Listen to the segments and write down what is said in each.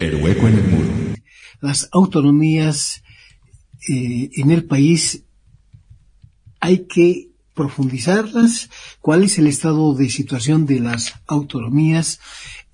El hueco en el muro. Las autonomías eh, en el país hay que profundizarlas, cuál es el estado de situación de las autonomías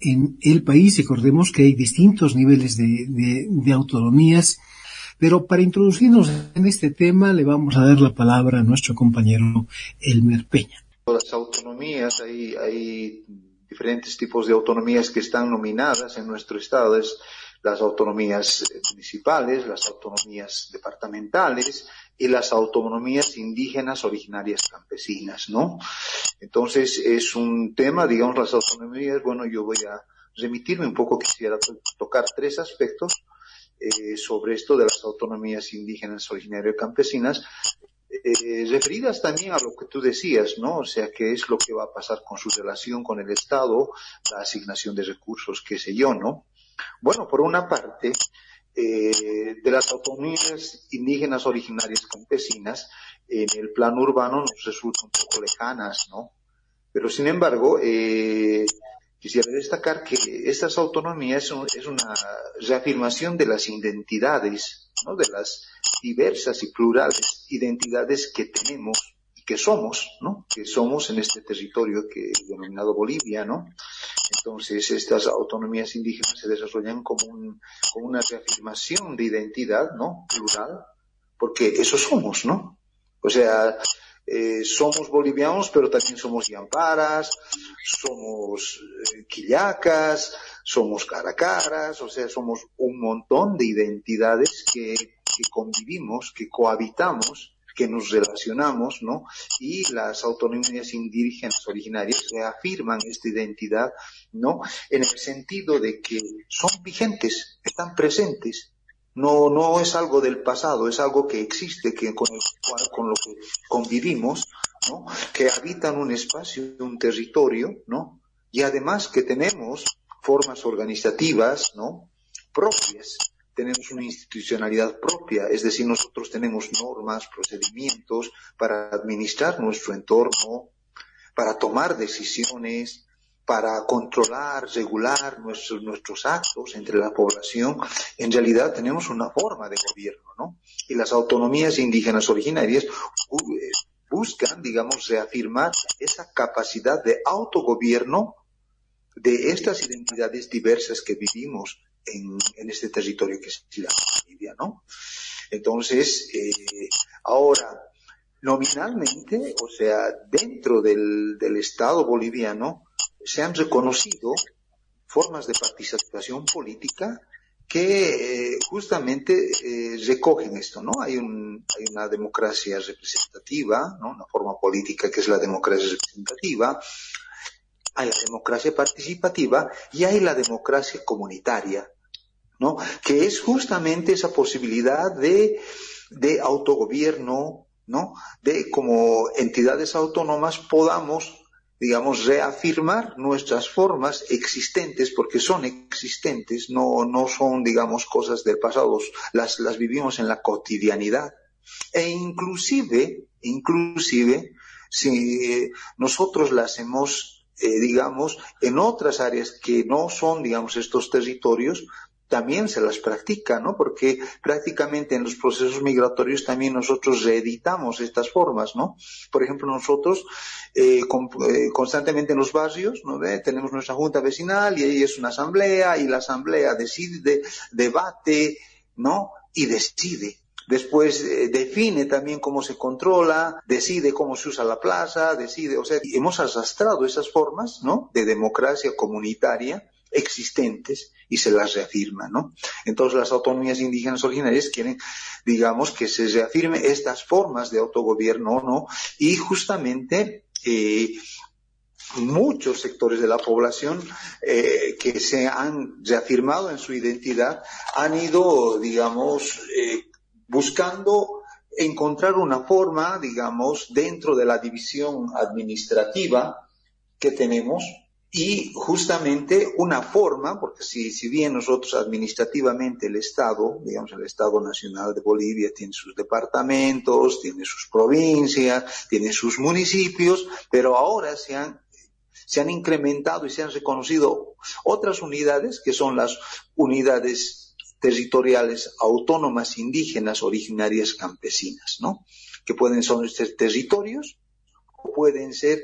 en el país. Recordemos que hay distintos niveles de, autonomías, pero para introducirnos en este tema le vamos a dar la palabra a nuestro compañero Elmer Peña. Las autonomías, hay, hay diferentes tipos de autonomías que están nominadas en nuestro estado. Es las autonomías municipales, las autonomías departamentales y las autonomías indígenas originarias campesinas, ¿no? Entonces es un tema, digamos, las autonomías, bueno, yo voy a remitirme un poco, quisiera tocar tres aspectos eh, sobre esto de las autonomías indígenas originarias campesinas, eh, referidas también a lo que tú decías, ¿no? O sea, qué es lo que va a pasar con su relación con el Estado, la asignación de recursos, qué sé yo, ¿no? Bueno, por una parte, eh, de las autonomías indígenas originarias campesinas, en el plano urbano nos resultan un poco lejanas, ¿no? Pero sin embargo, eh, quisiera destacar que estas autonomías es una reafirmación de las identidades, De las diversas y plurales identidades que tenemos y que somos, ¿no? Que somos en este territorio que denominado Bolivia, ¿no? Entonces, estas autonomías indígenas se desarrollan como, una reafirmación de identidad, ¿no? Plural, porque eso somos, ¿no? O sea, eh, somos bolivianos, pero también somos yamparas, somos eh, quillacas, somos caracaras, o sea, somos un montón de identidades que convivimos, que cohabitamos que nos relacionamos, ¿no? Y las autonomías indígenas originarias reafirman esta identidad, ¿no? En el sentido de que son vigentes, están presentes, no, no es algo del pasado, es algo que existe, que con, el cual, con lo que convivimos, ¿no? Que habitan un espacio, un territorio, ¿no? Y además que tenemos formas organizativas, ¿no? Propias, tenemos una institucionalidad propia, es decir, nosotros tenemos normas, procedimientos para administrar nuestro entorno, para tomar decisiones, para controlar, regular nuestros, actos entre la población, en realidad tenemos una forma de gobierno, ¿no? Y las autonomías indígenas originarias buscan, digamos, reafirmar esa capacidad de autogobierno de estas identidades diversas que vivimos en, este territorio que se llama Bolivia, ¿no? Entonces, eh, ahora, nominalmente, o sea, dentro del, Estado boliviano, se han reconocido formas de participación política que eh, justamente eh, recogen esto, ¿no? Hay, un, hay una democracia representativa, ¿no? Una forma política que es la democracia representativa, hay la democracia participativa y hay la democracia comunitaria, ¿no? Que es justamente esa posibilidad de, de autogobierno, ¿no? De como entidades autónomas podamos digamos, reafirmar nuestras formas existentes, porque son existentes, no, no son, digamos, cosas del pasado, las, las vivimos en la cotidianidad. E inclusive, inclusive, si nosotros las hemos eh, digamos, en otras áreas que no son, digamos, estos territorios, también se las practica, ¿no? Porque prácticamente en los procesos migratorios también nosotros reeditamos estas formas, ¿no? Por ejemplo, nosotros eh, eh, constantemente en los barrios, ¿no? Tenemos nuestra junta vecinal y ahí es una asamblea y la asamblea decide, debate, ¿no? Y decide después eh, define también cómo se controla, decide cómo se usa la plaza, decide, o sea, hemos arrastrado esas formas, ¿no? De democracia comunitaria existentes y se las reafirma, ¿no? Entonces las autonomías indígenas originarias quieren, digamos, que se reafirme estas formas de autogobierno, ¿no? Y justamente eh, muchos sectores de la población eh, que se han reafirmado en su identidad han ido, digamos, eh, buscando encontrar una forma, digamos, dentro de la división administrativa que tenemos y justamente una forma, porque si, si bien nosotros administrativamente el Estado, digamos el Estado Nacional de Bolivia tiene sus departamentos, tiene sus provincias, tiene sus municipios, pero ahora se han Se han incrementado y se han reconocido otras unidades que son las unidades territoriales autónomas indígenas originarias campesinas, ¿no? Que pueden ser territorios o pueden ser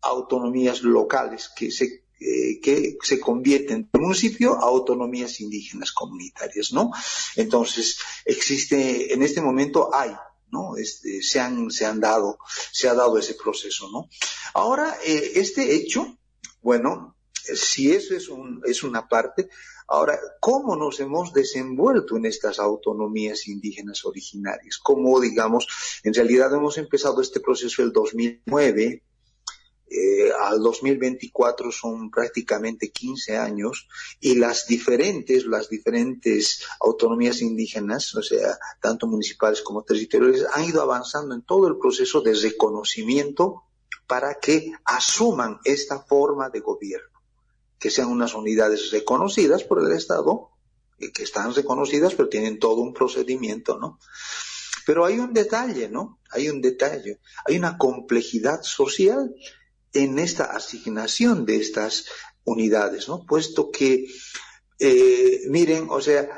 autonomías locales que se eh, que se convierten de municipio a autonomías indígenas comunitarias, ¿no? Entonces, existe, en este momento hay, ¿no? Este, se han, se han dado, se ha dado ese proceso, ¿no? Ahora, eh, este hecho, bueno, si eso es, un, es una parte, ahora, ¿cómo nos hemos desenvuelto en estas autonomías indígenas originarias? ¿Cómo, digamos, en realidad hemos empezado este proceso el 2009, al 2024 son prácticamente 15 años y las diferentes, las diferentes autonomías indígenas, o sea, tanto municipales como territoriales, han ido avanzando en todo el proceso de reconocimiento para que asuman esta forma de gobierno, que sean unas unidades reconocidas por el Estado, que están reconocidas, pero tienen todo un procedimiento, ¿no? Pero hay un detalle, ¿no? Hay un detalle, hay una complejidad social en esta asignación de estas unidades, ¿no? Puesto que, eh, miren, o sea,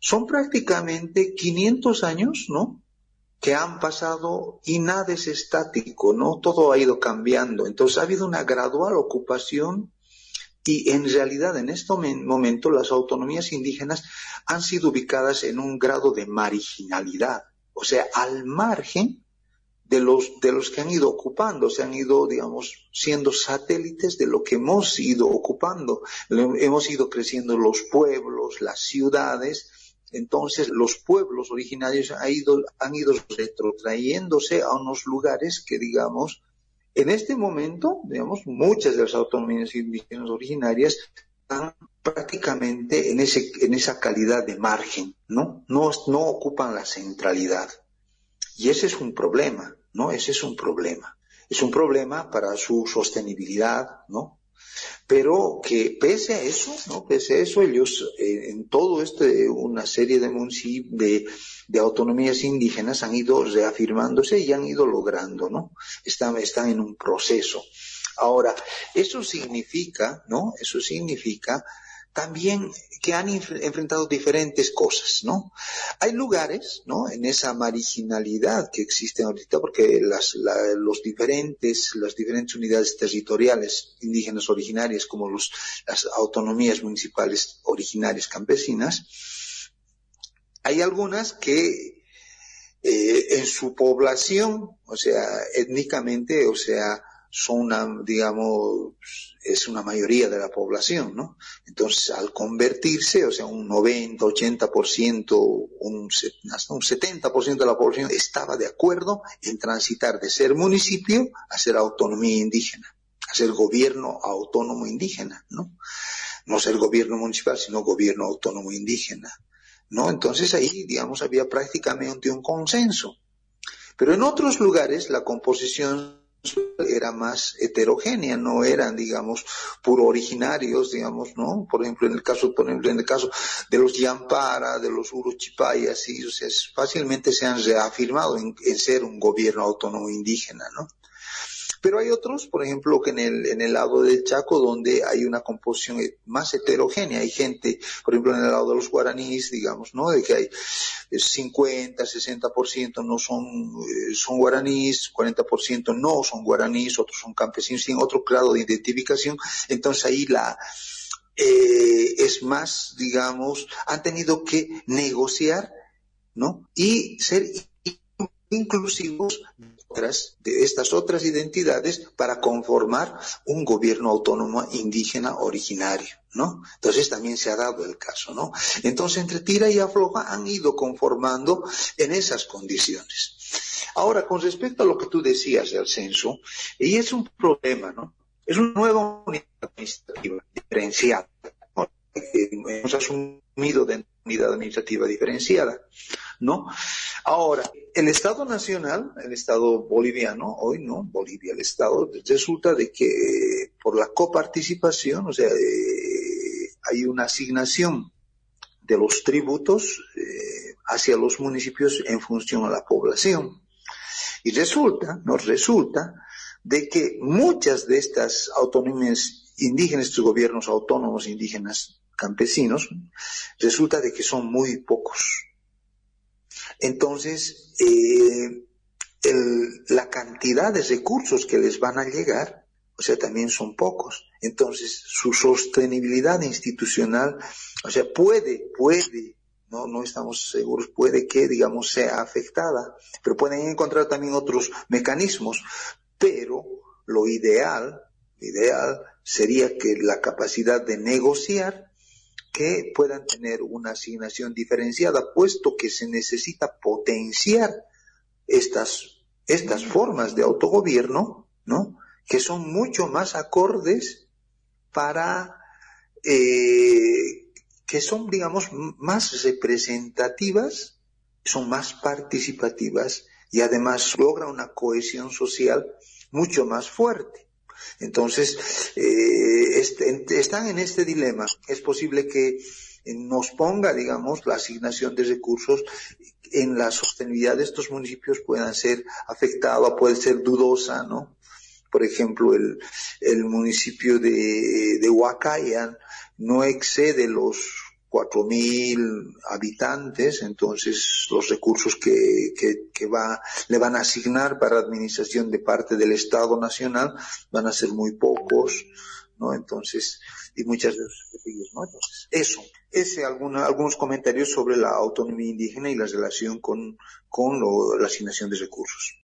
son prácticamente 500 años, ¿no? que han pasado y nada es estático, ¿no? Todo ha ido cambiando. Entonces ha habido una gradual ocupación y en realidad en este momento las autonomías indígenas han sido ubicadas en un grado de marginalidad, o sea, al margen de los, de los que han ido ocupando, se han ido, digamos, siendo satélites de lo que hemos ido ocupando. Hemos ido creciendo los pueblos, las ciudades, entonces los pueblos originarios han ido, han ido retrotrayéndose a unos lugares que, digamos, en este momento, digamos, muchas de las autonomías indígenas originarias están prácticamente en, ese, en esa calidad de margen, ¿no? No, no ocupan la centralidad. Y ese es un problema. ¿No? Ese es un problema. Es un problema para su sostenibilidad, ¿no? Pero que pese a eso, ¿no? Pese a eso, ellos eh, en todo este, una serie de, de, de, autonomías indígenas han ido reafirmándose y han ido logrando, ¿no? Están, están en un proceso. Ahora, eso significa, ¿no? Eso significa también que han enfrentado diferentes cosas, ¿no? Hay lugares, ¿no? En esa marginalidad que existe ahorita, porque las, los diferentes, las diferentes unidades territoriales indígenas originarias, como los, las autonomías municipales originarias campesinas, hay algunas que eh, en su población, o sea, étnicamente, o sea, son una, digamos, es una mayoría de la población, ¿no? Entonces, al convertirse, o sea, un 90, 80%, un, hasta un 70% de la población estaba de acuerdo en transitar de ser municipio a ser autonomía indígena, a ser gobierno autónomo indígena, ¿no? No ser gobierno municipal, sino gobierno autónomo indígena, ¿no? Entonces ahí, digamos, había prácticamente un consenso. Pero en otros lugares la composición era más heterogénea, no eran, digamos, puro originarios, digamos, ¿no? Por ejemplo, en el caso, por ejemplo, en el caso de los Yampara, de los Uruchipayas, y, o sea, fácilmente se han reafirmado en ser un gobierno autónomo indígena, ¿no? Pero hay otros, por ejemplo, que en el, en el lado del Chaco, donde hay una composición más heterogénea. Hay gente, por ejemplo, en el lado de los guaraníes, digamos, ¿no? De que hay 50, 60% no son, eh, son guaraníes, 40% no son guaraníes, otros son campesinos, tienen otro grado de identificación. Entonces ahí la, eh, es más, digamos, han tenido que negociar, ¿no? Y ser inclusivos de estas otras identidades para conformar un gobierno autónomo indígena originario, ¿no? Entonces también se ha dado el caso, ¿no? Entonces entre tira y afloja han ido conformando en esas condiciones. Ahora, con respecto a lo que tú decías del censo, y es un problema, ¿no? Es una nueva unidad administrativa diferenciada. Hemos asumido de unidad administrativa diferenciada, ¿no? Ahora, el Estado Nacional, el Estado boliviano, hoy no, Bolivia, el Estado, resulta de que por la coparticipación, o sea, eh, hay una asignación de los tributos eh, hacia los municipios en función a la población. Y resulta, nos resulta de que muchas de estas autonomías indígenas, estos gobiernos autónomos indígenas campesinos, resulta de que son muy pocos. Entonces, eh, la cantidad de recursos que les van a llegar, o sea, también son pocos. Entonces, su sostenibilidad institucional, o sea, puede, puede, no, no estamos seguros, puede que, digamos, sea afectada, pero pueden encontrar también otros mecanismos, pero lo ideal, ideal sería que la capacidad de negociar que puedan tener una asignación diferenciada, puesto que se necesita potenciar estas, estas formas de autogobierno, ¿no? Que son mucho más acordes para, eh, que son, digamos, más representativas, son más participativas y además logra una cohesión social mucho más fuerte. Entonces, eh, están en este dilema. Es posible que nos ponga, digamos, la asignación de recursos en la sostenibilidad de estos municipios puedan ser afectada, puede ser dudosa, ¿no? Por ejemplo, el, el municipio de, de Huacayan no excede los 4.000 habitantes, entonces los recursos que, que, va, le van a asignar para administración de parte del Estado Nacional van a ser muy pocos, ¿no? Entonces, y muchas veces ¿no? Entonces, eso, ese alguna, algunos comentarios sobre la autonomía indígena y la relación con, con la asignación de recursos.